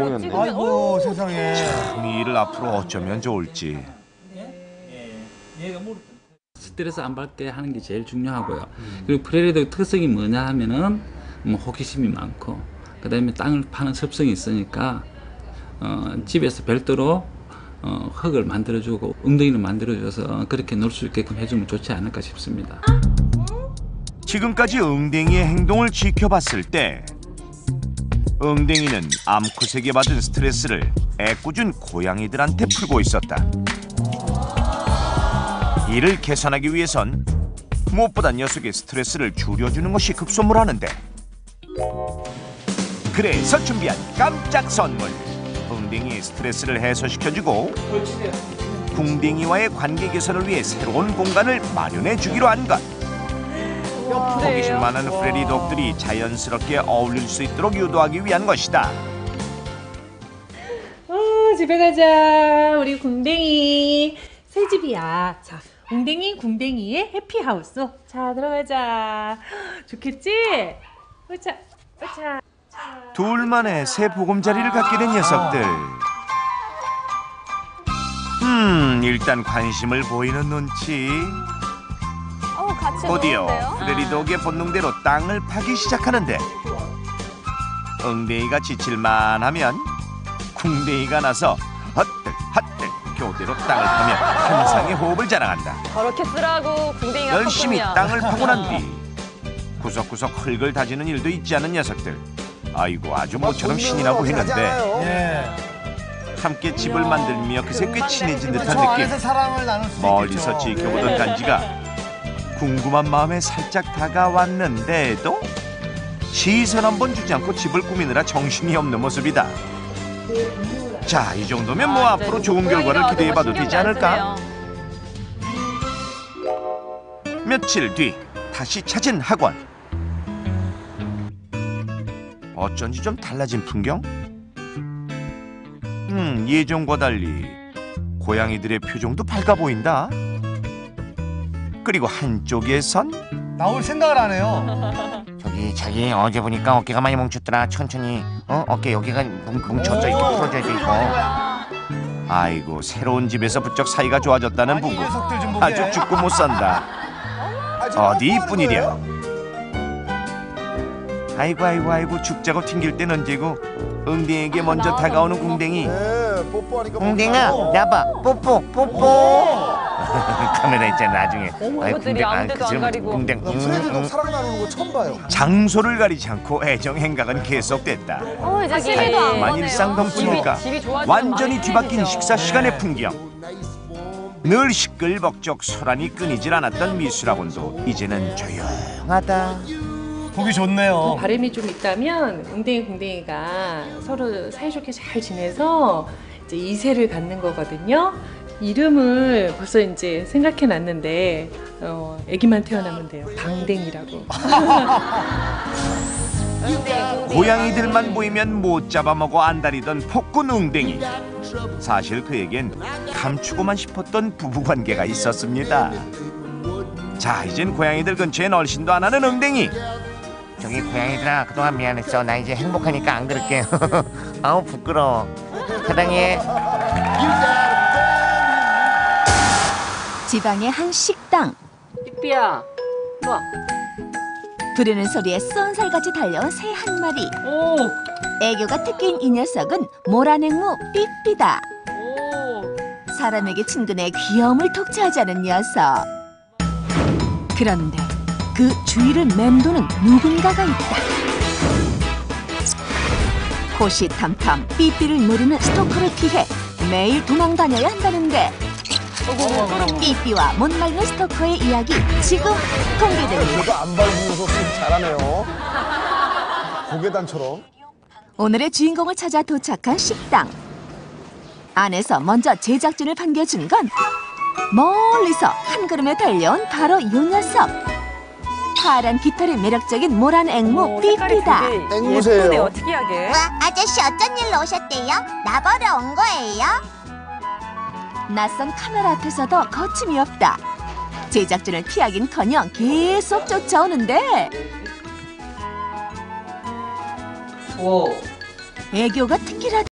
멍했네. 아이고 세상에. 이 일을 앞으로 어쩌면 좋을지. 스트레스 안 받게 하는 게 제일 중요하고요. 그리고 프레리도 특성이 뭐냐 하면은 뭐 호기심이 많고 그다음에 땅을 파는 습성이 있으니까 어, 집에서 별도로 어, 흙을 만들어주고 웅덩이를 만들어줘서 그렇게 놀 수 있게끔 해주면 좋지 않을까 싶습니다. 지금까지 응댕이의 행동을 지켜봤을 때 응댕이는 암컷에게 받은 스트레스를 애꿎은 고양이들한테 풀고 있었다. 이를 개선하기 위해선 무엇보다 녀석의 스트레스를 줄여주는 것이 급선무라는데 그래서 준비한 깜짝 선물 응댕이의 스트레스를 해소시켜주고 궁댕이와의 관계 개선을 위해 새로운 공간을 마련해 주기로 한 것. 호기심 많은 프레리 독들이 자연스럽게 어울릴 수 있도록 유도하기 위한 것이다. 어, 집에 가자. 우리 궁뎅이. 새 집이야. 자, 궁뎅이, 궁뎅이의 해피하우스. 자, 들어가자. 좋겠지? 으차, 으차. 둘만의 새 보금자리를 갖게 된 녀석들. 음, 일단 관심을 보이는 눈치. 어, 같이 곧이어 노는데요? 프레리 독의 본능대로 땅을 파기 시작하는데 응대이가 지칠만 하면 궁대이가 나서 헛들 헛들 교대로 땅을 파며 환상의 호흡을 자랑한다. 저렇게 쓰라고 궁뎅이가 열심히 컸군요. 땅을 파고 난 뒤 구석구석 흙을 다지는 일도 있지 않은 녀석들. 아이고 아주 모처럼 신이 나 보이는데 예. 함께 집을 만들며 그새 꽤 친해진 듯한 안에서 느낌. 사랑을 나눌 수 멀리서 있겠죠. 지켜보던 간지가 궁금한 마음에 살짝 다가왔는데도 시선 한번 주지 않고 집을 꾸미느라 정신이 없는 모습이다. 자, 이 정도면 뭐 아, 앞으로 네. 좋은 결과를 고양이가 기대해 봐도 너무 되지 안 않을까? 쓰네요. 며칠 뒤 다시 찾은 학원. 어쩐지 좀 달라진 풍경? 음, 예전과 달리 고양이들의 표정도 밝아 보인다. 그리고 한쪽에선 나올 생각을 안 해요. 저기 자기 어제 보니까 어깨가 많이 뭉쳤더라. 천천히. 어 어깨 여기가 뭉, 뭉쳤어 이렇게 풀어줘야 돼 이거. 아이고 새로운 집에서 부쩍 사이가 좋아졌다는 아니, 이 부부. 녀석들 좀 보게. 아주 죽고 못 산다. 어디 이쁜 일이야. 아이고 아이고 아이고 죽자고 튕길 땐 언제고? 응댕이에게 먼저 다가오는 궁댕이. 네, 뽀뽀하니까 웅댕아 나봐. 뽀뽀 뽀뽀 카메라 있잖아 나중에 어머, 이것들이 아무 데도 그안 지금 가리고. 궁댕 나 음, 프레드독 음. 사랑 나누는 거 처음 봐요. 장소를 가리지 않고 애정 행각은 계속됐다. 어, 이제 TV도 안만 보네요. 일상덩치니까 집이, 집이 좋아지면 완전히 많이 뒤바뀐. 식사 시간의 풍경. 늘 시끌벅적 소란이 끊이질 않았던 미술학원도 이제는 조용하다. 보기 좋네요. 바람이 좀 있다면 웅댕이, 궁뎅이가 서로 사이좋게 잘 지내서 이제 이세를 갖는 거거든요. 이름을 벌써 이제 생각해 놨는데 어, 아기만 태어나면 돼요. 방댕이라고. 고양이들만 보이면 못 잡아먹어 안달이던 폭군 웅댕이. 사실 그에겐 감추고만 싶었던 부부관계가 있었습니다. 자, 이젠 고양이들 근처엔 얼씬도 안 하는 웅댕이. 저기 고양이들아 그동안 미안했어 나 이제 행복하니까 안 그럴게 아우 부끄러워 사랑해 지방의 한 식당 삐삐야. 뭐? 부르는 소리에 쏜살같이 달려온 새 한 마리 오, 애교가 특기인 이 녀석은 모란앵무 삐삐다 오. 사람에게 친근해 귀여움을 독차지 않은 녀석 그런데 그 주위를 맴도는 누군가가 있다 호시탐탐 삐삐를 노리는 스토커를 피해 매일 도망다녀야 한다는데 삐삐와 못 말리는 스토커의 이야기 지금 공개됩니다 제가 안 밟으면서 잘하네요. 고개단처럼. 오늘의 주인공을 찾아 도착한 식당. 안에서 먼저 제작진을 반겨준 건 멀리서 한 걸음에 달려온 바로 이 녀석. 파란 깃털이 매력적인 모란 앵무 삐삐다. 되게 앵무새예요. 예쁘네요, 특이하게. 와, 아저씨 어쩐 일로 오셨대요? 나 보러 온 거예요? 낯선 카메라 앞에서도 거침이 없다. 제작진을 피하긴커녕 계속 쫓아오는데. 애교가 특기라